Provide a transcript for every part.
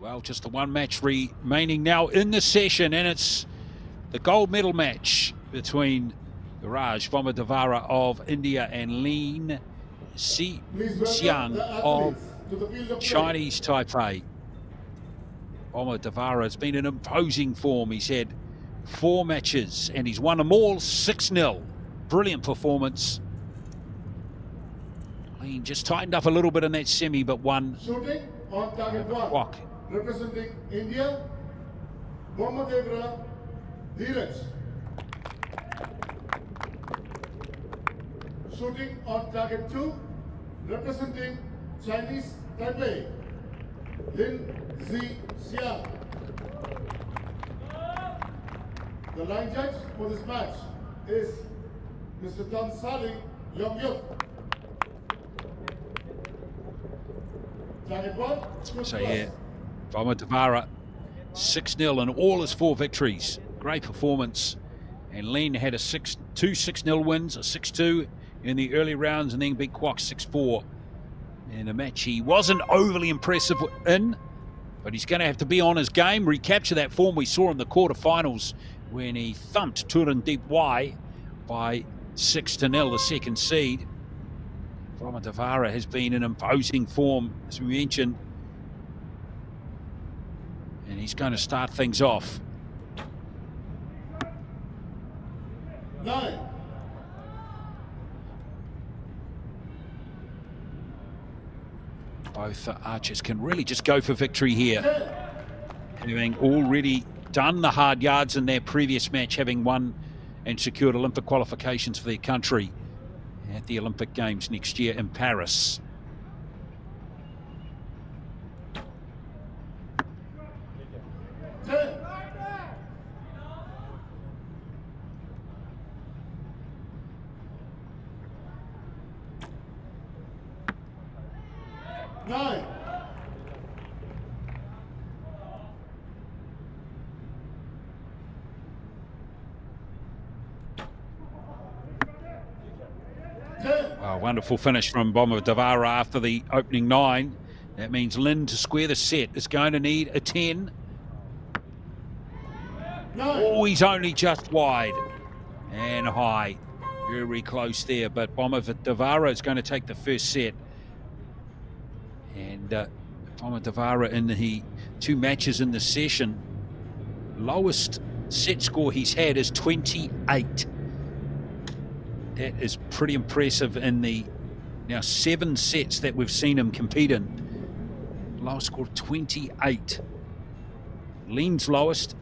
Well, just the one match remaining now in the session, and it's the gold medal match between Raj Bommadevara of India and Lin Zi Siang of Chinese Taipei. Bommadevara has been in imposing form. He's had four matches and he's won them all 6 0. Brilliant performance. Lin just tightened up a little bit in that semi, but won. Shooting on target one. Walk. Representing India, Bommadevara Diraj. Shooting on target two. Representing Chinese Taipei, Lin Zi Siang. The line judge for this match is Mr. Tan Sali Yongyuk. Target one. shoot So, yeah, Bommadevara 6 0 in all his four victories. Great performance. And Lin had a six, two 6 0 wins, a 6 2 in the early rounds, and then beat Kwok 6 4 in a match he wasn't overly impressive in. But he's going to have to be on his game, recapture that form we saw in the quarterfinals when he thumped Tarundeep Rai by 6 to 0, the second seed. Bommadevara has been in imposing form, as we mentioned and he's going to start things off. Nine. Both archers can really just go for victory here, having already done the hard yards in their previous match, having won and secured Olympic qualifications for their country at the Olympic Games next year in Paris. Ten. Nine. Ten. A wonderful finish from Bommadevara after the opening nine. That means Lin to square the set is going to need a 10. Oh, he's only just wide and high. Very close there, but Bommadevara is going to take the first set. And uh, Bommadevara in the two matches in the session, lowest set score he's had is 28. That is pretty impressive in the now seven sets that we've seen him compete in. Lowest score 28. Lin's lowest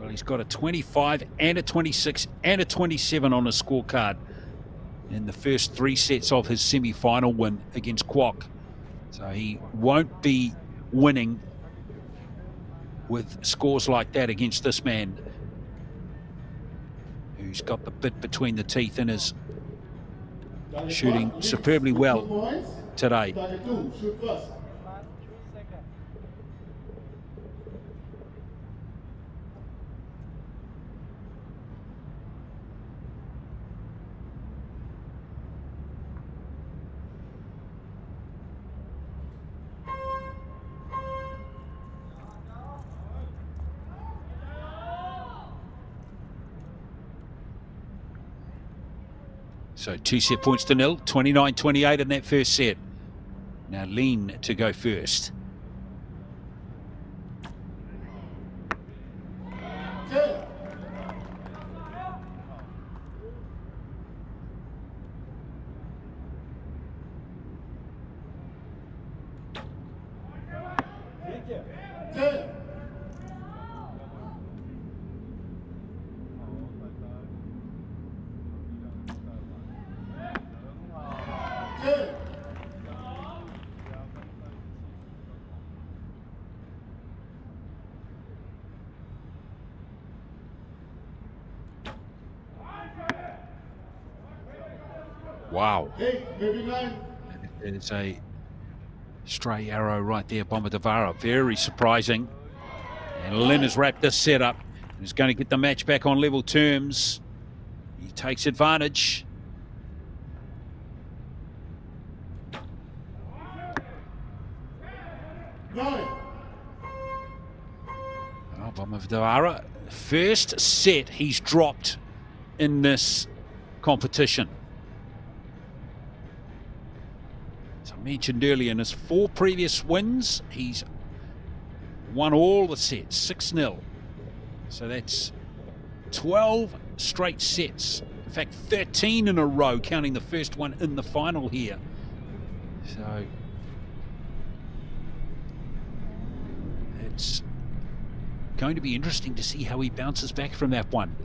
well, he's got a 25 and a 26 and a 27 on his scorecard in the first three sets of his semi final win against Kwok. So he won't be winning with scores like that against this man who's got the bit between the teeth and is shooting superbly well today. So two set points to nil, 29 28 in that first set. Now Lin to go first. Ten. Ten. Ten. Wow. Eight, maybe nine. It's a stray arrow right there, Bommadevara. Very surprising. And Lin has wrapped this set up. He's going to get the match back on level terms. He takes advantage. Nine. Oh, Bommadevara, first set he's dropped in this competition. As I mentioned earlier, in his four previous wins, he's won all the sets, 6 0. So that's 12 straight sets. In fact, 13 in a row, counting the first one in the final here. So it's going to be interesting to see how he bounces back from that one.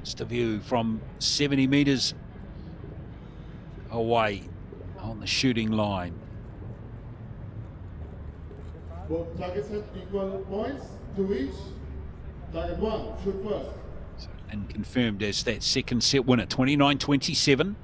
It's the view from 70 metres away on the shooting line. Both targets have equal points to each. Target one, shoot first. So, and confirmed as that second set winner, 29 27.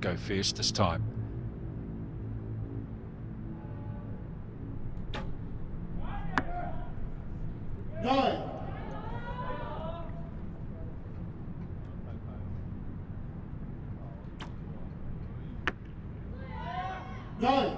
Go first this time. Nine. Nine.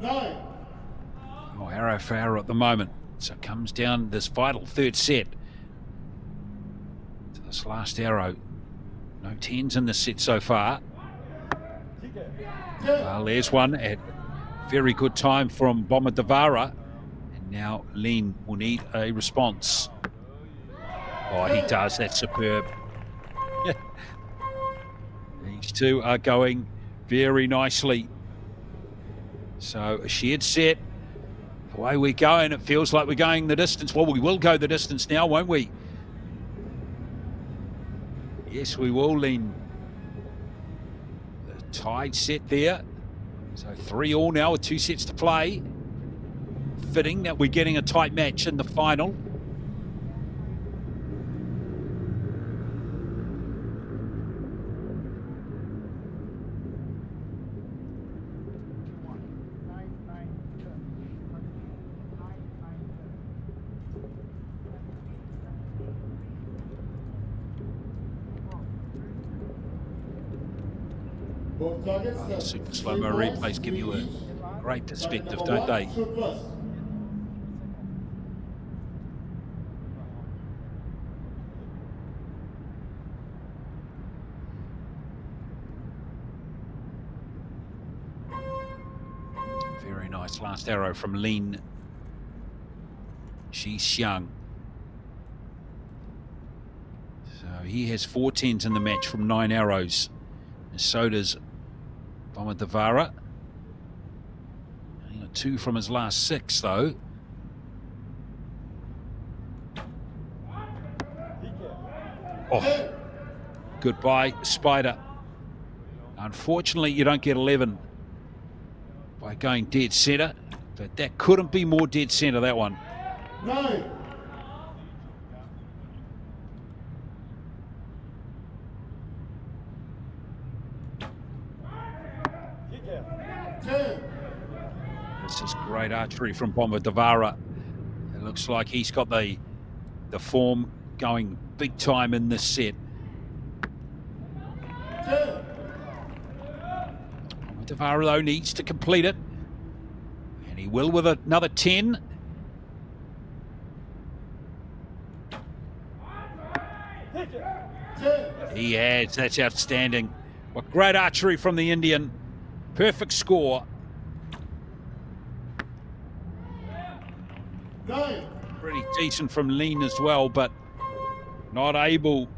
Nine. Oh, arrow for at the moment. So it comes down this vital third set to this last arrow. No tens in the set so far. Well, there's one at very good time from Bommadevara. And now Lin will need a response. Oh, he does. That's superb. These two are going very nicely. So a shared set. Away we go, and it feels like we're going the distance. Well, we will go the distance now, won't we? Yes, we will, Lin. The tied set there. So three all now with two sets to play. Fitting that we're getting a tight match in the final. Super slow-mo replays give you a great perspective, don't they? Very nice last arrow from Zi Siang. So he has four tens in the match from nine arrows. And so does Bommadevara. Two from his last six, though. Oh, goodbye, Spider. Unfortunately, you don't get 11 by going dead centre, but that couldn't be more dead centre, that one. Nine. Ten. This is great archery from Bommadevara. It looks like he's got the the form going big time in this set. Devara, though, needs to complete it. And he will with another 10. Ten. He has. That's outstanding. What great archery from the Indian. Perfect score. Nine. Pretty decent from Lin as well, but not able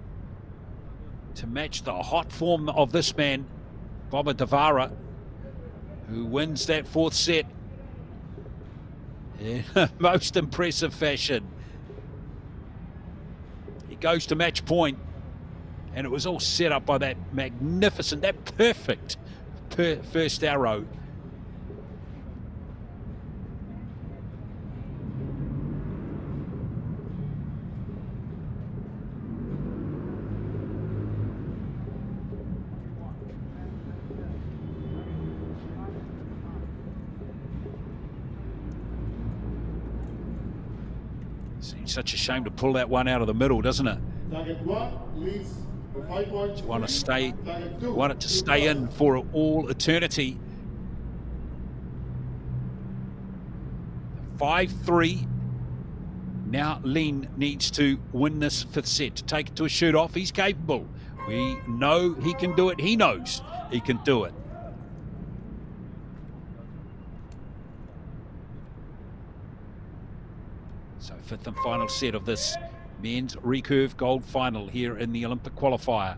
to match the hot form of this man, Bommadevara, who wins that fourth set in most impressive fashion. He goes to match point, and it was all set up by that magnificent, that perfect per first arrow Seems such a shame to pull that one out of the middle, doesn't it? Target one leads five points. You want to stay, want it to stay in for all eternity. Five three. Now Lin needs to win this fifth set to take it to a shoot off. He's capable. We know he can do it. He knows he can do it. So fifth and final set of this men's recurve gold final here in the Olympic qualifier.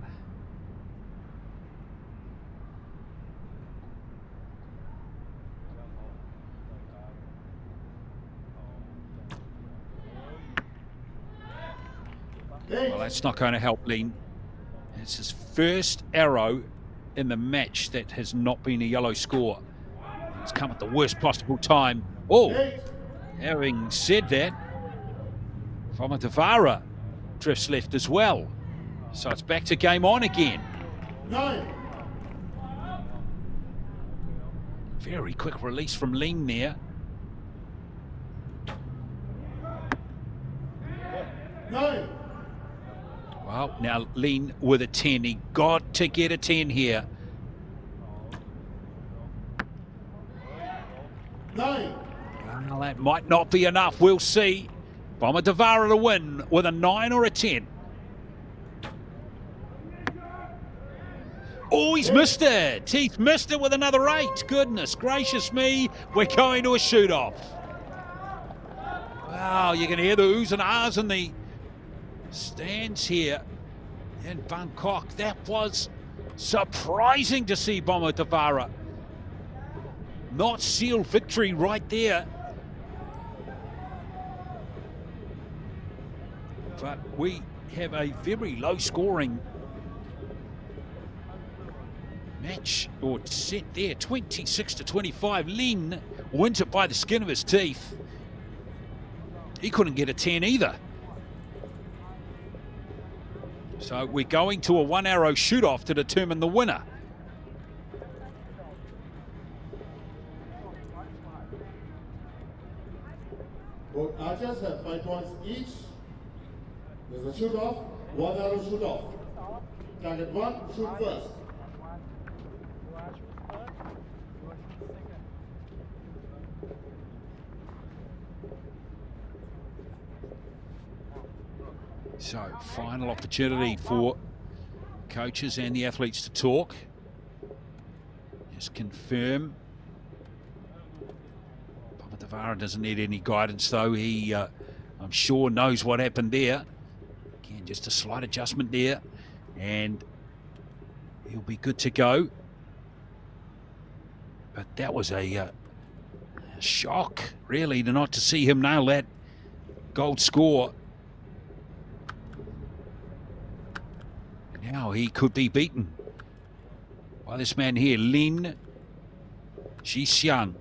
Well, that's not going to help Lin. It's his first arrow in the match that has not been a yellow score. It's come at the worst possible time. Oh, having said that, Bommadevara drifts left as well. So it's back to game on again. Nine. Very quick release from Lin there. Nine. Well, now Lin with a 10. He got to get a 10 here. Nine. Well, that might not be enough. We'll see. Bommadevara to win with a 9 or a 10. Oh, he's missed it. He's missed it with another 8. Goodness gracious me. We're going to a shoot-off. Wow, you can hear the oohs and ahs in the stands here in Bangkok. That was surprising to see Bommadevara not seal victory right there. But we have a very low scoring match or set there 26 to 25. Lin wins it by the skin of his teeth. He couldn't get a 10 either. So we're going to a one arrow shoot off to determine the winner. Both archers have five points each. There's a shoot off, one arrow shoot off. Target one, shoot first. So, final opportunity for coaches and the athletes to talk. Just confirm. Bommadevara doesn't need any guidance, though. He, uh, I'm sure, knows what happened there. Just a slight adjustment there, and he'll be good to go. But that was a, uh, a shock, really, to not to see him nail that gold score. Now he could be beaten by this man here, Lin Zi Siang.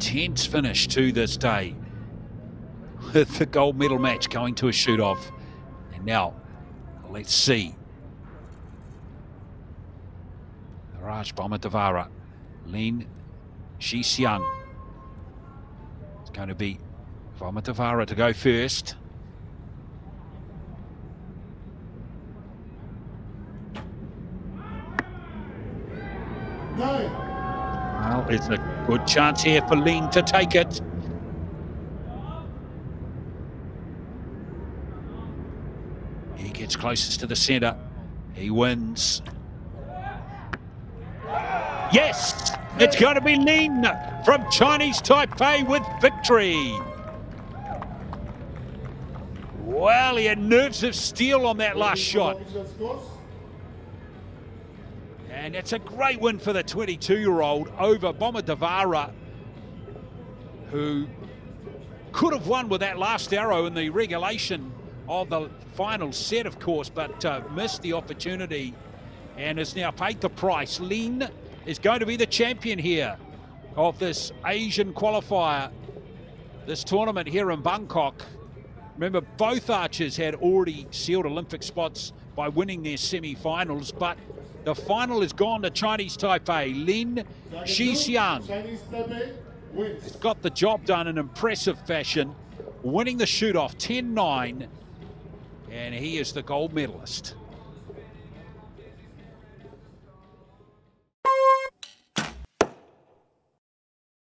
So tense finish to this day with the gold medal match going to a shoot off. And now let's see. Raj Bommadevara, Lin Zi Siang. It's going to be Bommadevara to go first. It's a good chance here for Lin to take it. He gets closest to the centre. He wins. Yes, it's going to be Lin from Chinese Taipei with victory. Well, he had nerves of steel on that last shot. And it's a great win for the 22-year-old over Bomber Bommadevara, who could have won with that last arrow in the regulation of the final set, of course, but uh, missed the opportunity and has now paid the price. Lin is going to be the champion here of this Asian qualifier, this tournament here in Bangkok. Remember, both archers had already sealed Olympic spots by winning their semi-finals, but the final has gone to Chinese Taipei. Lin Zi Siang has got the job done in impressive fashion, winning the shoot-off 10-9, and he is the gold medalist.